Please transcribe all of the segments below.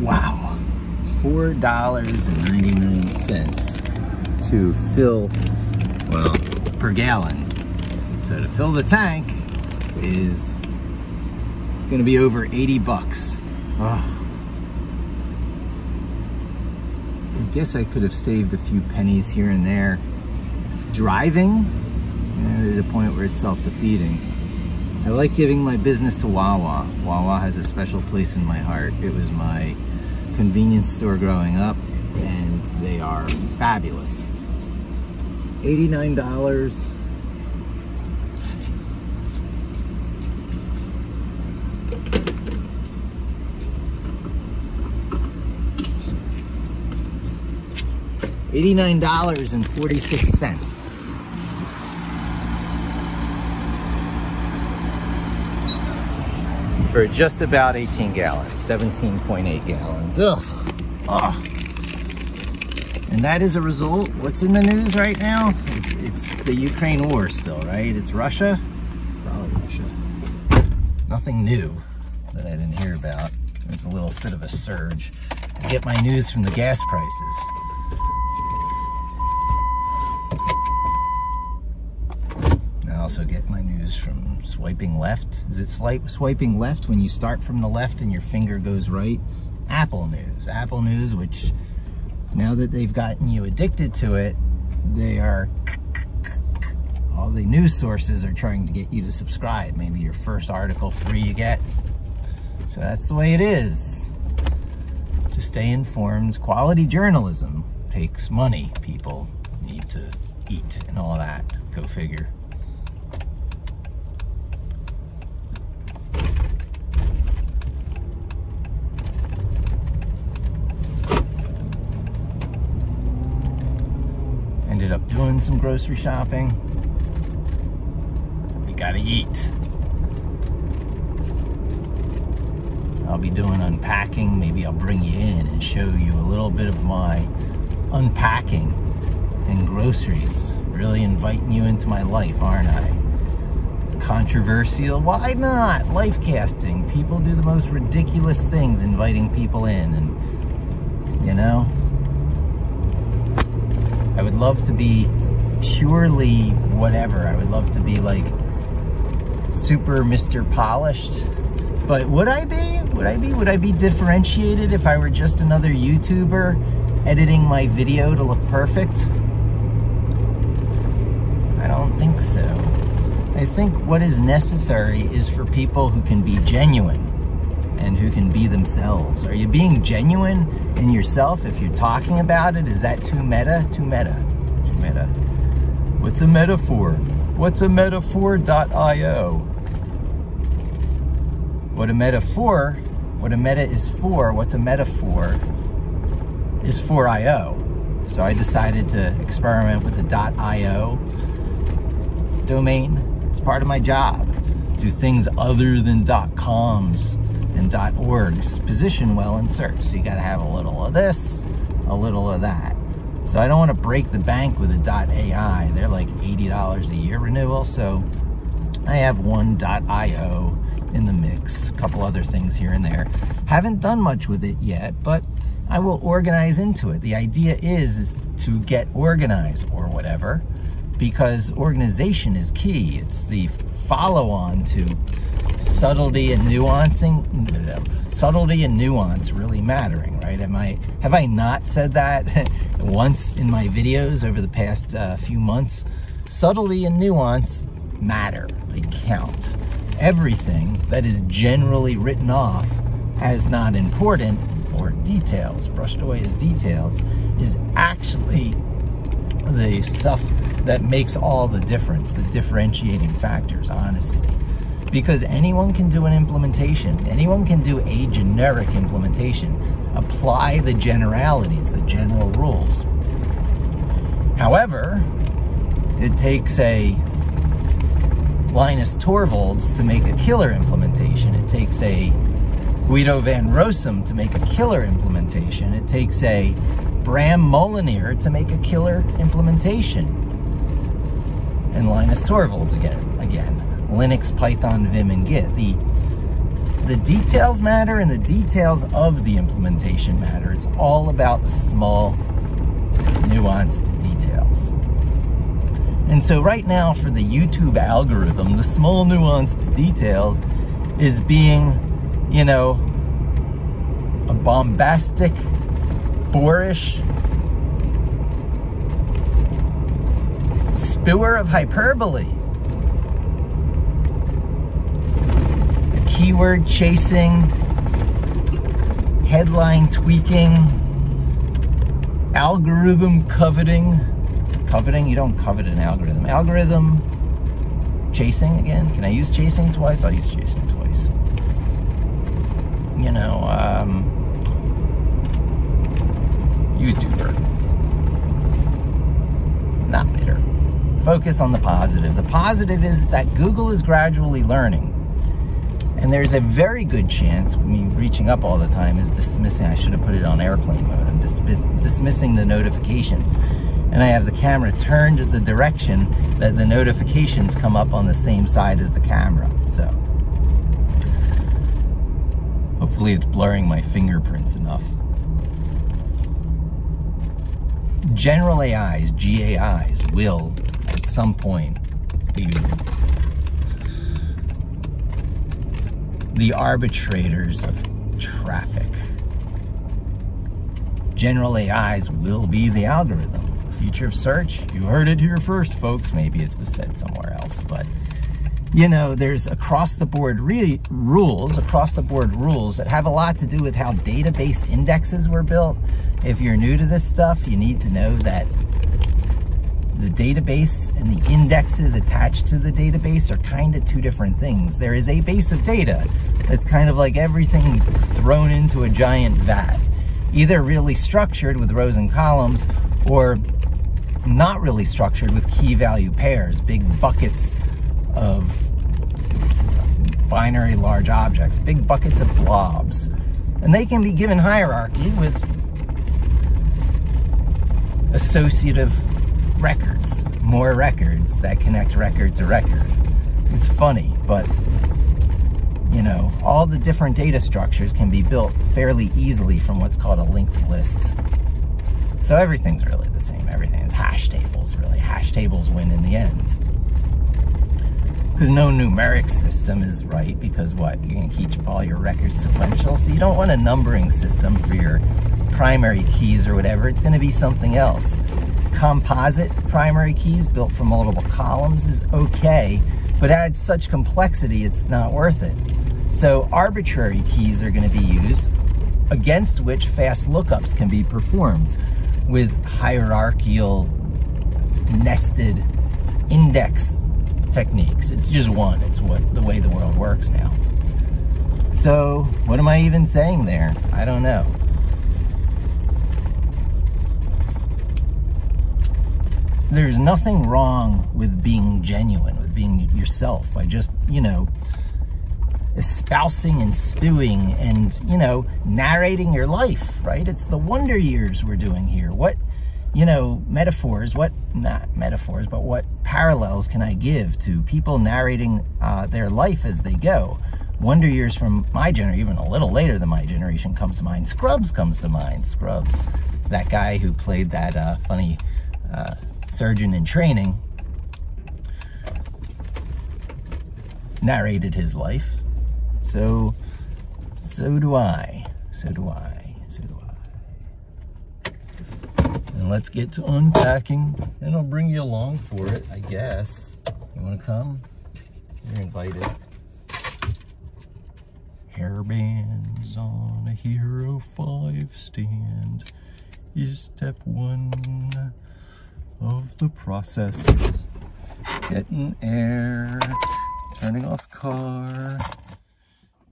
Wow. $4.99 to fill, well, per gallon. So to fill the tank is gonna be over 80 bucks. Oh. I guess I could have saved a few pennies here and there. Driving, there's a point where it's self-defeating. I like giving my business to Wawa. Wawa has a special place in my heart. It was my convenience store growing up and they are fabulous. $89. $89.46. for just about 18 gallons, 17.8 gallons. Ugh. Ugh. And that is a result, what's in the news right now? It's, it's the Ukraine war still, right? It's Russia? Probably Russia. Nothing new that I didn't hear about. There's a little bit of a surge. I get my news from the gas prices. Also get my news from swiping left. Is it swiping left when you start from the left and your finger goes right? Apple News. Apple News, which now that they've gotten you addicted to it, they are, all the news sources are trying to get you to subscribe. Maybe your first article free you get. So that's the way it is. To stay informed, quality journalism takes money. People need to eat and all that. Go figure. ended up doing some grocery shopping. You gotta eat. I'll be doing unpacking. Maybe I'll bring you in and show you a little bit of my unpacking and groceries. Really inviting you into my life, aren't I? Controversial? Why not? Life casting. People do the most ridiculous things inviting people in and, you know, I would love to be purely whatever. I would love to be like super Mr. Polished. But would I be? Would I be? Would I be differentiated if I were just another YouTuber editing my video to look perfect? I don't think so. I think what is necessary is for people who can be genuine and who can be themselves. Are you being genuine in yourself if you're talking about it? Is that too meta? Too meta. Too meta. What's a metaphor? What's a metaphor.io? What a metaphor, what a meta is for, what's a metaphor is for IO. So I decided to experiment with the .io domain. It's part of my job. Do things other than .coms and .org's position well in search. So you got to have a little of this, a little of that. So I don't want to break the bank with a dot .ai. They're like $80 a year renewal. So I have one dot .io in the mix, a couple other things here and there. Haven't done much with it yet, but I will organize into it. The idea is, is to get organized or whatever, because organization is key. It's the follow-on to subtlety and nuancing, subtlety and nuance really mattering, right? Am I, have I not said that once in my videos over the past uh, few months? Subtlety and nuance matter, they count. Everything that is generally written off as not important or details, brushed away as details, is actually the stuff that makes all the difference, the differentiating factors, honestly because anyone can do an implementation. Anyone can do a generic implementation. Apply the generalities, the general rules. However, it takes a Linus Torvalds to make a killer implementation. It takes a Guido van Rossum to make a killer implementation. It takes a Bram Molenaar to make a killer implementation. And Linus Torvalds again, again. Linux, Python, Vim, and Git. The, the details matter and the details of the implementation matter. It's all about the small, nuanced details. And so right now for the YouTube algorithm, the small nuanced details is being, you know, a bombastic, boorish, spewer of hyperbole. Keyword chasing, headline tweaking, algorithm coveting. Coveting? You don't covet an algorithm. Algorithm chasing again. Can I use chasing twice? I'll use chasing twice. You know, um, YouTuber. Not bitter. Focus on the positive. The positive is that Google is gradually learning. And there's a very good chance, me reaching up all the time is dismissing, I should have put it on airplane mode, I'm dismiss, dismissing the notifications. And I have the camera turned the direction that the notifications come up on the same side as the camera, so. Hopefully it's blurring my fingerprints enough. General AIs, GAIs, will at some point be the arbitrators of traffic. General AIs will be the algorithm. Future of search, you heard it here first, folks. Maybe it was said somewhere else, but you know, there's across the board really rules, across the board rules that have a lot to do with how database indexes were built. If you're new to this stuff, you need to know that the database and the indexes attached to the database are kind of two different things. There is a base of data that's kind of like everything thrown into a giant vat, either really structured with rows and columns or not really structured with key value pairs, big buckets of binary large objects, big buckets of blobs. And they can be given hierarchy with associative records, more records that connect record to record. It's funny, but you know, all the different data structures can be built fairly easily from what's called a linked list. So everything's really the same. Everything is hash tables, really. Hash tables win in the end. Because no numeric system is right, because what? You're going to keep all your records sequential, so you don't want a numbering system for your primary keys or whatever. It's going to be something else composite primary keys built from multiple columns is okay, but adds such complexity, it's not worth it. So arbitrary keys are going to be used against which fast lookups can be performed with hierarchical nested index techniques. It's just one. It's what the way the world works now. So what am I even saying there? I don't know. There's nothing wrong with being genuine, with being yourself by just, you know, espousing and spewing and, you know, narrating your life, right? It's the wonder years we're doing here. What, you know, metaphors, what, not metaphors, but what parallels can I give to people narrating uh, their life as they go? Wonder Years from my generation, even a little later than my generation, comes to mind. Scrubs comes to mind. Scrubs, that guy who played that uh, funny uh, surgeon in training, narrated his life. So, so do I. So do I. So do I. And let's get to unpacking, and I'll bring you along for it, I guess. You want to come? You're invited. Hairbands on a Hero 5 stand is step one of the process. Getting air, turning off car,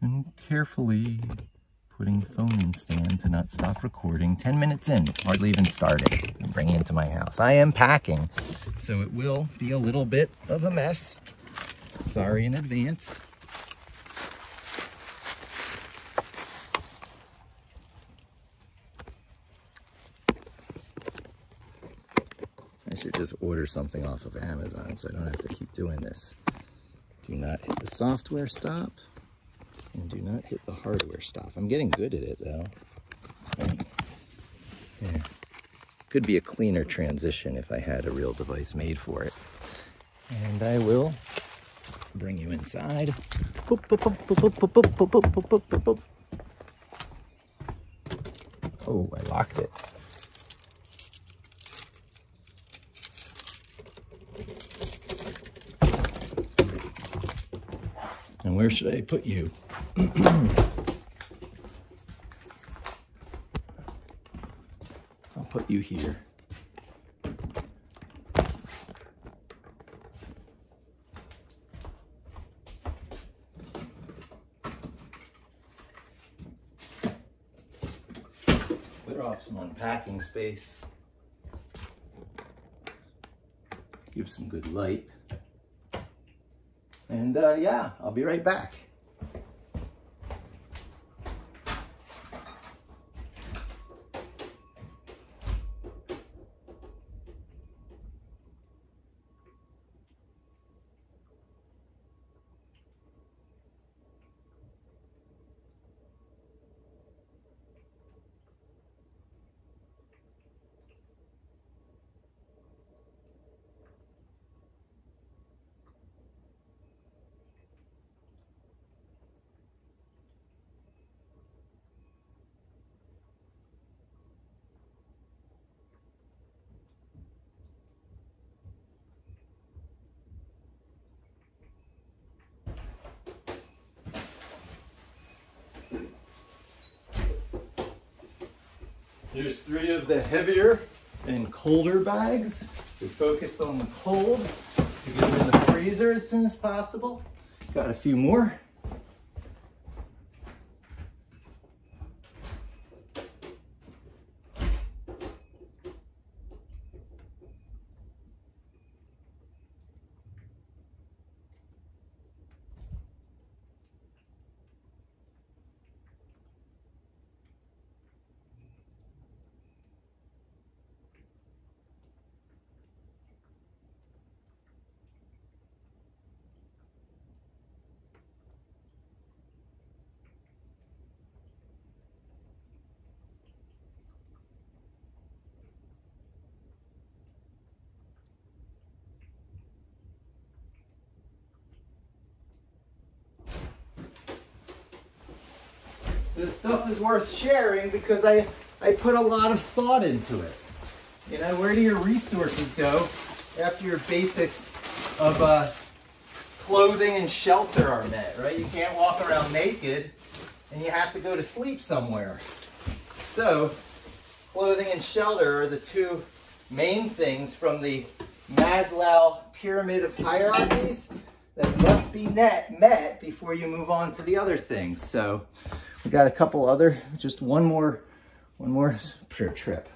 and carefully putting phone in stand to not stop recording. 10 minutes in, hardly even started, and bringing it to my house. I am packing, so it will be a little bit of a mess. Sorry in advance. Should just order something off of Amazon so I don't have to keep doing this. Do not hit the software stop. And do not hit the hardware stop. I'm getting good at it though. Yeah. Could be a cleaner transition if I had a real device made for it. And I will bring you inside. Oh, I locked it. Where should I put you? I'll put you here. Clear off some unpacking space. Give some good light. And uh, yeah, I'll be right back. There's three of the heavier and colder bags. We focused on the cold to get them in the freezer as soon as possible. Got a few more. This stuff is worth sharing because I, I put a lot of thought into it. You know, where do your resources go after your basics of uh, clothing and shelter are met, right? You can't walk around naked and you have to go to sleep somewhere. So, clothing and shelter are the two main things from the Maslow pyramid of hierarchies that must be net, met before you move on to the other things. So we got a couple other, just one more, one more trip.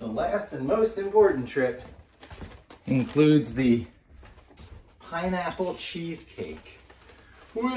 The last and most important trip includes the pineapple cheesecake. We'll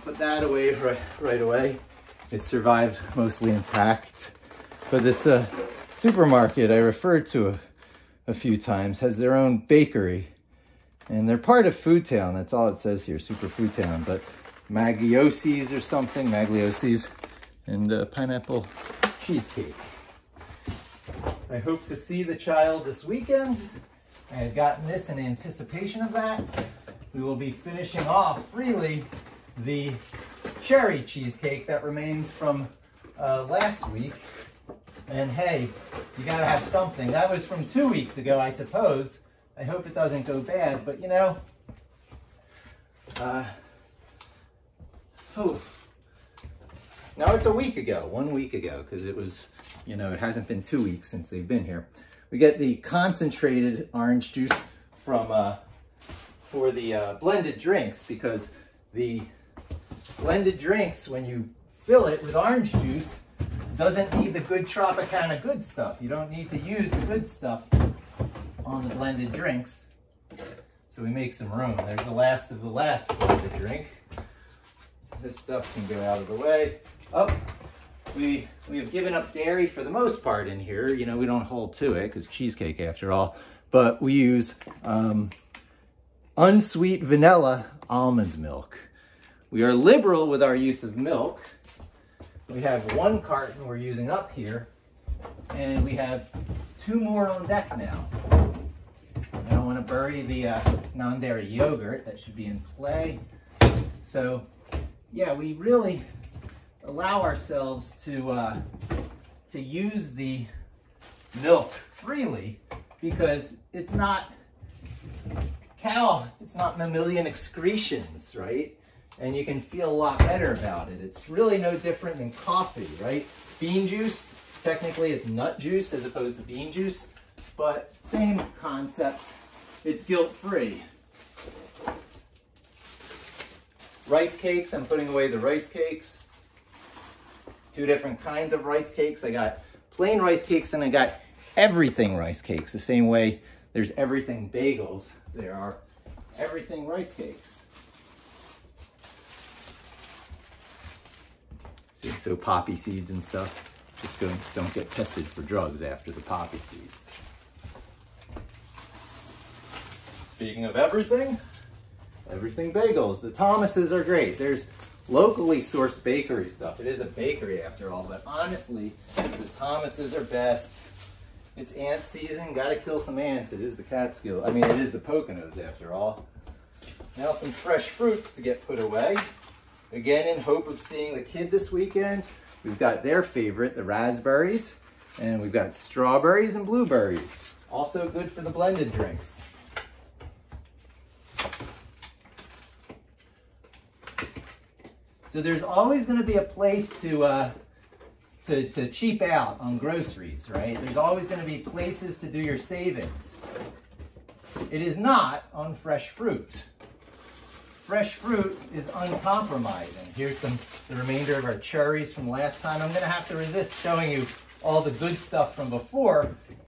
put that away right, right away. It survived mostly intact. But this uh, supermarket I referred to a, a few times has their own bakery. And they're part of Food Town. That's all it says here, Super Food Town. But Magliosi's or something, Magliosi's, and uh, pineapple cheesecake. I hope to see the child this weekend. I had gotten this in anticipation of that. We will be finishing off freely the cherry cheesecake that remains from uh, last week. And hey, you gotta have something. That was from two weeks ago, I suppose. I hope it doesn't go bad, but you know, uh, oh, now it's a week ago, one week ago, because it was, you know, it hasn't been two weeks since they've been here. We get the concentrated orange juice from, uh, for the uh, blended drinks, because the blended drinks, when you fill it with orange juice, doesn't need the good Tropicana good stuff. You don't need to use the good stuff on the blended drinks. So we make some room. There's the last of the last blended drink. This stuff can go out of the way. Oh, we, we have given up dairy for the most part in here. You know, we don't hold to it because cheesecake after all. But we use um, unsweet vanilla almond milk. We are liberal with our use of milk. We have one carton we're using up here, and we have two more on deck now. I don't want to bury the uh, non-dairy yogurt that should be in play. So yeah, we really allow ourselves to, uh, to use the milk freely because it's not cow, it's not mammalian excretions, right? And you can feel a lot better about it. It's really no different than coffee, right? Bean juice, technically it's nut juice as opposed to bean juice, but same concept. It's guilt-free. Rice cakes, I'm putting away the rice cakes. Two different kinds of rice cakes. I got plain rice cakes and I got everything rice cakes. The same way there's everything bagels, there are everything rice cakes. See, so poppy seeds and stuff, just don't get tested for drugs after the poppy seeds. Speaking of everything, everything bagels. The Thomases are great. There's locally sourced bakery stuff. It is a bakery after all, but honestly, the Thomases are best. It's ant season, gotta kill some ants. It is the Catskill. I mean, it is the Poconos after all. Now some fresh fruits to get put away. Again, in hope of seeing the kid this weekend, we've got their favorite, the raspberries, and we've got strawberries and blueberries. Also good for the blended drinks. So there's always going to be a place to, uh, to, to cheap out on groceries, right? There's always going to be places to do your savings. It is not on fresh fruit. Fresh fruit is uncompromising. Here's some the remainder of our cherries from last time. I'm going to have to resist showing you all the good stuff from before